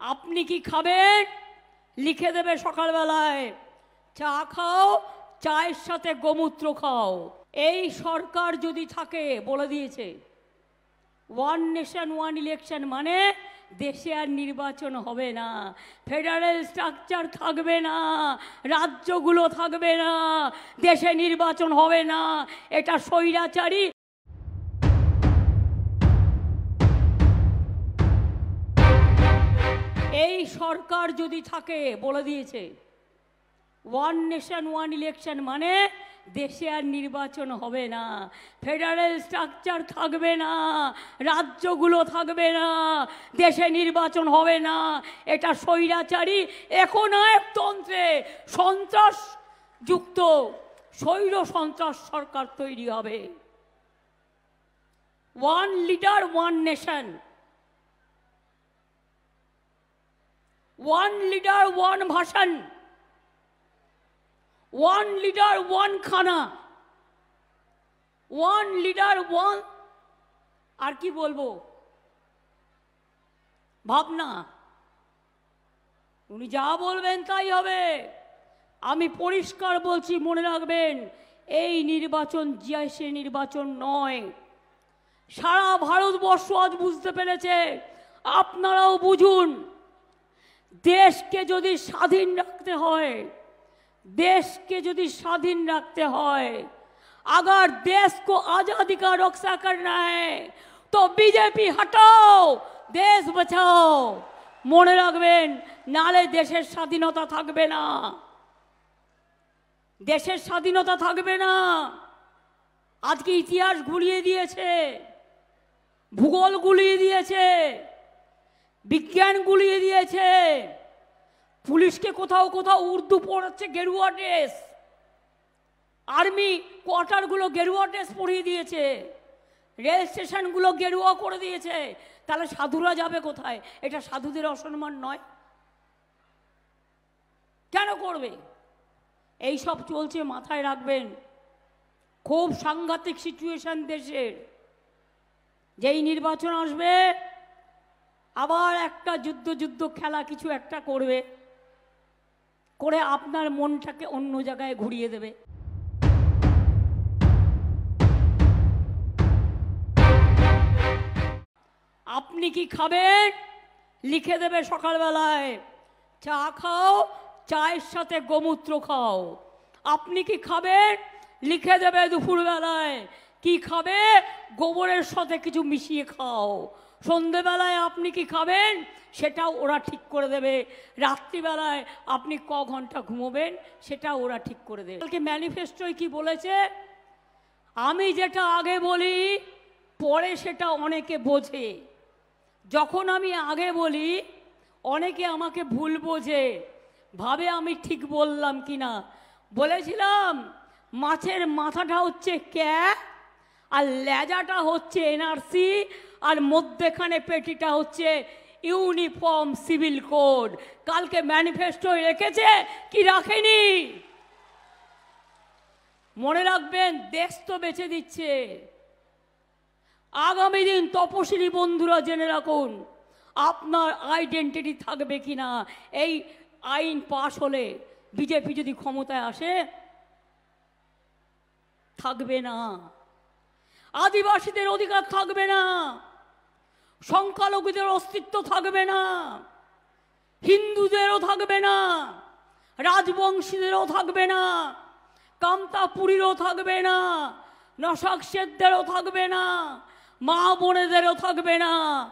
আপনি কি খাবেন? লিখে দেবে সকালবেলায়, চা খাও, চায়ের সাথে গোমূত্র খাও। এই সরকার যদি থাকে, বলে দিয়েছে। ওয়ান নেশন ওয়ান ইলেকশন মানে দেশে আর নির্বাচন হবে না। ফেডারেল স্ট্রাকচার থাকবে না, রাজ্যগুলো থাকবে না, দেশে নির্বাচন হবে না। এটা স্বৈরাচারী এই সরকার যদি থাকে, বলে দিয়েছে ওয়ান নেশন ওয়ান ইলেকশন মানে দেশে আর নির্বাচন হবে না ফেডারেল স্ট্রাকচার থাকবে না, রাজ্যগুলো থাকবে না, দেশে নির্বাচন হবে না, এটা স্বৈরাচারী একনায়কতন্ত্রে সন্ত্রাস যুক্ত স্বৈর সন্ত্রাস সরকার তৈরি হবে। One leader one nation one leader one ভাষণ ওয়ান লিডার ওয়ান খানা ওয়ান লিডার ওয়ান আর কি বলব? ভাবনা। উনি যা বলবেন তাই হবে। আমি পরিষ্কার বলছি, মনে রাখবেন, এই নির্বাচন জিয়াসে নির্বাচন নয়। সারা ভারতবর্ষ আজ বুঝতে পেরেছে। আপনারাও বুঝুন। দেশকে যদি স্বাধীন রাখতে হয় देश के यदि स्वाधीन रखते हैं अगर देश को आजादी का रक्षा करना है तो बीजेपी हटाओ দেশ বাঁচাও মনে রাখবেন নালে দেশের স্বাধীনতা থাকবে না দেশের স্বাধীনতা থাকবে না আজকে ইতিহাস ঘুরিয়ে দিয়েছে ভূগোল গুলিয়ে দিয়েছে বিজ্ঞান গুলিয়ে দিয়েছে। পুলিশকে কোথাও কোথাও উর্দু পড়াচ্ছে গেরুয়া ড্রেস। আর্মি কোয়ার্টারগুলো গেরুয়া ড্রেস পরিয়ে দিয়েছে। রেল স্টেশনগুলো গেরুয়া করে দিয়েছে। তাহলে সাধুরা যাবে কোথায়? এটা সাধুদের অসম্মান নয়। কেন করবে? এই সব চলছে মাথায় রাখবেন। খুব সাংঘাতিক সিচুয়েশন দেশের। যেই নির্বাচন আসবে আবার একটা যুদ্ধ যুদ্ধ খেলা কিছু একটা করবে, করে আপনার মনটাকে অন্য জায়গায় ঘুরিয়ে দেবে। আপনি কি খাবেন? লিখে দেবে সকালবেলায়, চা খাও, চায়ের সাথে গোমূত্র খাও। আপনি কি খাবেন? লিখে দেবে দুপুরবেলায় কি খাবে? গোবরের সাথে কিছু মিশিয়ে খাও। সন্ধেবেলায় আপনি কি খাবেন? সেটাও ওরা ঠিক করে দেবে। রাত্রিবেলায় আপনি ক ঘণ্টা ঘুমোবেন সেটা ওরা ঠিক করে দেবে। কালকে ম্যানিফেস্টোয় কি বলেছে? আমি যেটা আগে বলি, পরে সেটা অনেকে বোঝে। যখন আমি আগে বলি, অনেকে আমাকে ভুল বোঝে। ভাবে আমি ঠিক বললাম কি না বলেছিলাম, মাছের মাথাটা হচ্ছে ক্যা? আর লেজাটা হচ্ছে এনআরসি, আর মধ্যেখানে পেটিটা হচ্ছে ইউনিফর্ম সিভিল কোড। কালকে ম্যানিফেস্টো রেখেছে, কি রাখেনি? মনে রাখবেন, দেশ তো বেঁচে দিচ্ছে। আগামী দিন তপশিলি বন্ধুরা জেনে রাখুন, আপনার আইডেন্টিটি থাকবে কিনা এই আইন পাশ হলে বিজেপি যদি ক্ষমতায় আসে, থাকবে না। আদিবাসীদের অধিকার থাকবে না। সংখ্যালঘুদের অস্তিত্ব থাকবে না। হিন্দুদেরও থাকবে না। রাজবংশীদেরও থাকবে না। কামতাপুরীরও থাকবে না। নশাক থাকবে না। মা বোনেদেরও থাকবে না।